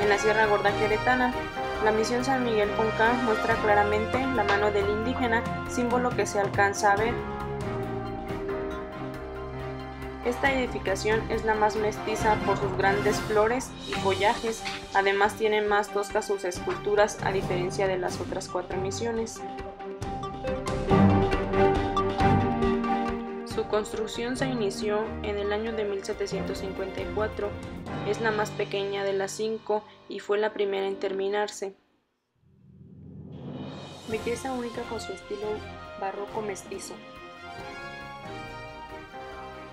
en la Sierra Gorda Queretana. La misión San Miguel Poncán muestra claramente la mano del indígena, símbolo que se alcanza a ver. Esta edificación es la más mestiza por sus grandes flores y follajes, además tiene más toscas sus esculturas a diferencia de las otras cuatro misiones. Su construcción se inició en el año de 1754, es la más pequeña de las cinco y fue la primera en terminarse. Belleza única con su estilo barroco mestizo.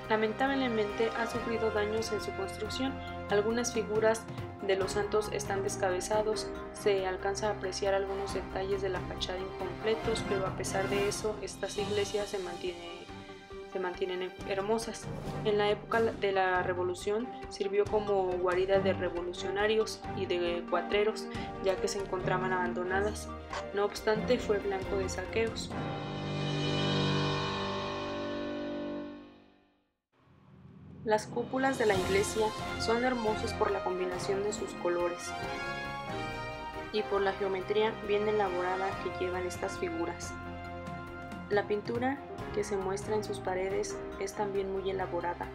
Lamentablemente ha sufrido daños en su construcción, algunas figuras de los santos están descabezados, se alcanza a apreciar algunos detalles de la fachada incompletos, pero a pesar de eso estas iglesias se mantienen se mantienen hermosas. En la época de la revolución sirvió como guarida de revolucionarios y de cuatreros, ya que se encontraban abandonadas. No obstante, fue blanco de saqueos. Las cúpulas de la iglesia son hermosas por la combinación de sus colores y por la geometría bien elaborada que llevan estas figuras. La pintura que se muestra en sus paredes es también muy elaborada.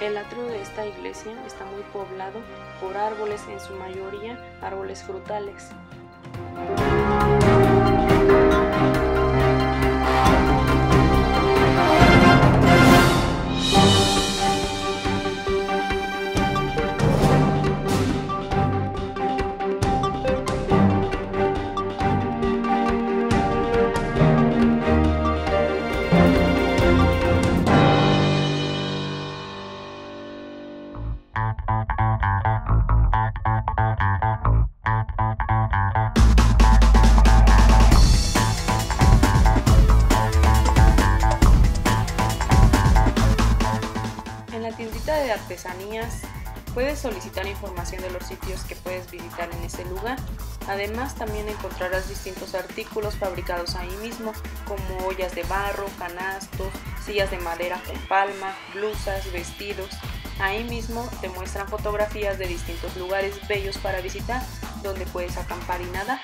El atrio de esta iglesia está muy poblado por árboles, en su mayoría árboles frutales. En la tiendita de artesanías puedes solicitar información de los sitios que puedes visitar en ese lugar. Además también encontrarás distintos artículos fabricados ahí mismo, como ollas de barro, canastos, sillas de madera con palma, blusas, vestidos. Ahí mismo te muestran fotografías de distintos lugares bellos para visitar, donde puedes acampar y nadar.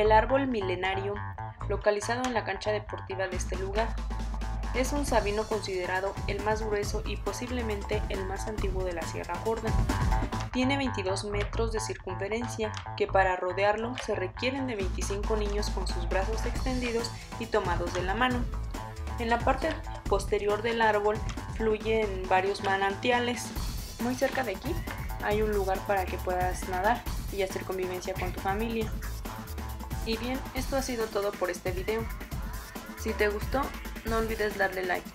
El árbol milenario, localizado en la cancha deportiva de este lugar, es un sabino considerado el más grueso y posiblemente el más antiguo de la Sierra Gorda. Tiene 22 metros de circunferencia, que para rodearlo se requieren de 25 niños con sus brazos extendidos y tomados de la mano. En la parte posterior del árbol fluyen varios manantiales. Muy cerca de aquí hay un lugar para que puedas nadar y hacer convivencia con tu familia. Y bien, esto ha sido todo por este video. Si te gustó, no olvides darle like.